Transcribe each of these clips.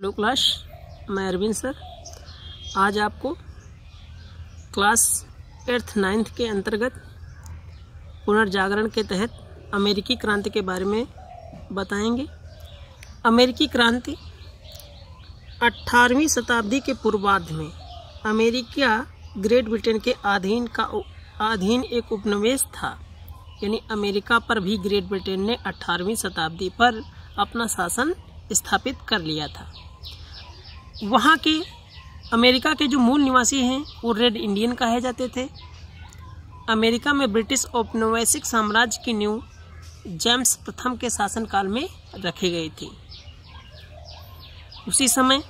Hello class, मैं Arvind sir. आज आपको क्लास एट्थ, नाइन्थ के अंतर्गत पुनर्जागरण के तहत अमेरिकी क्रांति के बारे में बताएँगे। अमेरिकी क्रांति 18वीं शताब्दी के पूर्वार्ध में अमेरिका ग्रेट ब्रिटेन के अधीन का अधीन एक उपनिवेश था। यानी अमेरिका पर भी ग्रेट ब्रिटेन ने 18वीं शताब्दी पर अपना शासन स्थापित कर लिया था। वहाँ के अमेरिका के जो मूल निवासी हैं, वो रेड इंडियन कहे जाते थे। अमेरिका में ब्रिटिश औपनिवेशिक साम्राज्य की नींव जेम्स प्रथम के शासनकाल में रखी गई थी। उसी समय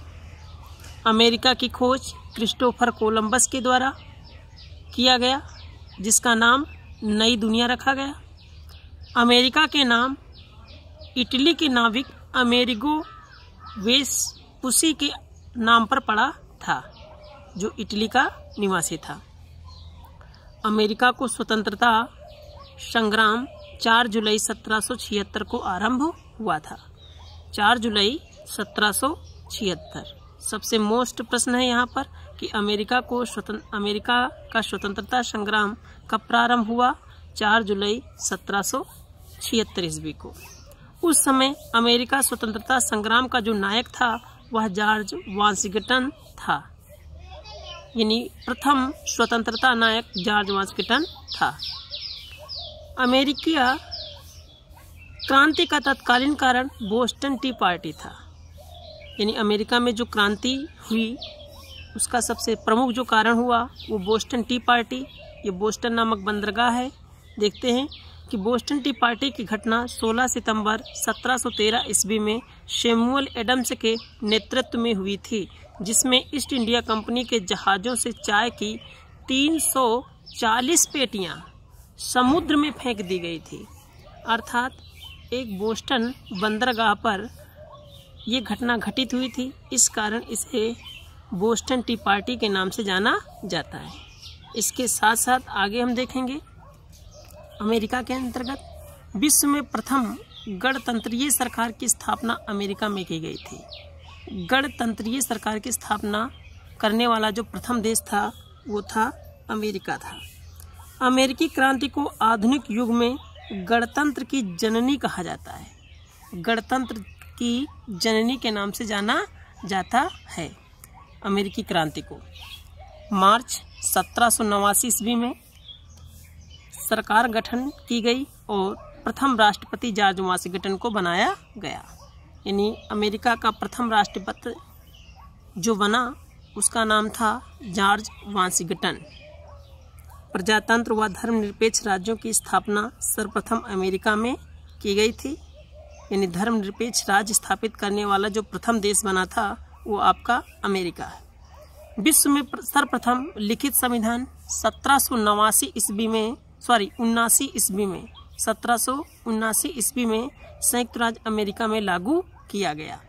अमेरिका की खोज क्रिस्टोफर कोलंबस के द्वारा किया गया, जिसका नाम नई दुनिया रखा गया। अमेरिका के नाम इटली के नाविक अमेरिगो वेसपुसी के नाम पर पड़ा था, जो इटली का निवासी था। अमेरिका को स्वतंत्रता संग्राम 4 जुलाई 1776 को आरंभ हुआ था। 4 जुलाई 1776 सबसे मोस्ट प्रश्न है यहाँ पर कि अमेरिका को स्वतंत्र अमेरिका का स्वतंत्रता संग्राम कब प्रारंभ हुआ? 4 जुलाई सत्रह ईस्वी को। उस समय अमेरिका स्वतंत्रता संग्राम का जो नायक था वह जॉर्ज वाशिंगटन था। यानी प्रथम स्वतंत्रता नायक जॉर्ज वाशिंगटन था। अमेरिका क्रांति का तत्कालीन कारण बोस्टन टी पार्टी था। यानी अमेरिका में जो क्रांति हुई, उसका सबसे प्रमुख जो कारण हुआ, वो बोस्टन टी पार्टी। ये बोस्टन नामक बंदरगाह है। देखते हैं कि बोस्टन टी पार्टी की घटना 16 सितंबर 1713 ईस्वी में शेमुअल एडम्स के नेतृत्व में हुई थी, जिसमें ईस्ट इंडिया कंपनी के जहाज़ों से चाय की 340 पेटियाँ समुद्र में फेंक दी गई थी। अर्थात एक बोस्टन बंदरगाह पर यह घटना घटित हुई थी। इस कारण इसे बोस्टन टी पार्टी के नाम से जाना जाता है। इसके साथ साथ आगे हम देखेंगे अमेरिका के अंतर्गत विश्व में प्रथम गणतंत्रीय सरकार की स्थापना अमेरिका में की गई थी। गणतंत्रीय सरकार की स्थापना करने वाला जो प्रथम देश था, वो था अमेरिका था। अमेरिकी क्रांति को आधुनिक युग में गणतंत्र की जननी कहा जाता है। गणतंत्र की जननी के नाम से जाना जाता है अमेरिकी क्रांति को। मार्च सत्रह सौ नवासी ईस्वी में सरकार गठन की गई और प्रथम राष्ट्रपति जॉर्ज वाशिंगटन को बनाया गया। यानी अमेरिका का प्रथम राष्ट्रपति जो बना, उसका नाम था जॉर्ज वाशिंगटन प्रजातंत्र व धर्मनिरपेक्ष राज्यों की स्थापना सर्वप्रथम अमेरिका में की गई थी। यानी धर्मनिरपेक्ष राज्य स्थापित करने वाला जो प्रथम देश बना था, वो आपका अमेरिका है। विश्व में सर्वप्रथम लिखित संविधान सत्रह सौ नवासी ईस्वी में सॉरी, उन्नासी ईस्वी में, सत्रह सौ ईस्वी में संयुक्त राज्य अमेरिका में लागू किया गया।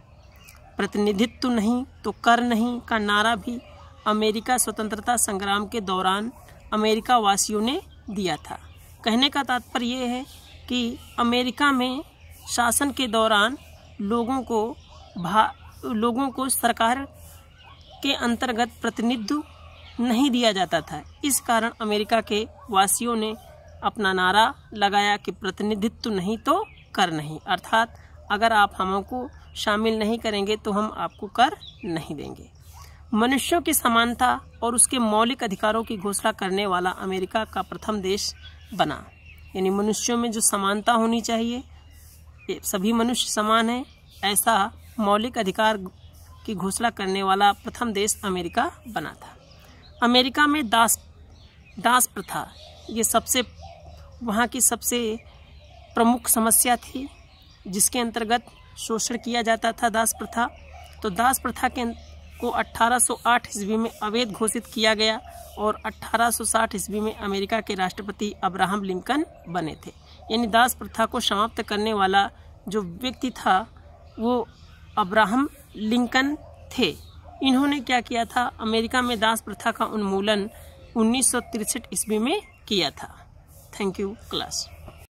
प्रतिनिधित्व नहीं तो कर नहीं का नारा भी अमेरिका स्वतंत्रता संग्राम के दौरान अमेरिका वासियों ने दिया था। कहने का तात्पर्य यह है कि अमेरिका में शासन के दौरान लोगों को भा, लोगों को सरकार के अंतर्गत प्रतिनिधित्व नहीं दिया जाता था। इस कारण अमेरिका के वासियों ने अपना नारा लगाया कि प्रतिनिधित्व नहीं तो कर नहीं। अर्थात, अगर आप हमको शामिल नहीं करेंगे तो हम आपको कर नहीं देंगे। मनुष्यों की समानता और उसके मौलिक अधिकारों की घोषणा करने वाला अमेरिका का प्रथम देश बना। यानी मनुष्यों में जो समानता होनी चाहिए सभी मनुष्य समान है, ऐसा मौलिक अधिकार की घोषणा करने वाला प्रथम देश अमेरिका बना था। अमेरिका में दास दास प्रथा, ये सबसे, वहाँ की सबसे प्रमुख समस्या थी, जिसके अंतर्गत शोषण किया जाता था दास प्रथा। तो दास प्रथा के को 1808 ईस्वी में अवैध घोषित किया गया और 1860 ईस्वी में अमेरिका के राष्ट्रपति अब्राहम लिंकन बने थे। यानी दास प्रथा को समाप्त करने वाला जो व्यक्ति था, वो अब्राहम लिंकन थे। इन्होंने क्या किया था? अमेरिका में दास प्रथा का उन्मूलन उन्नीस ईस्वी में किया था। Thank you class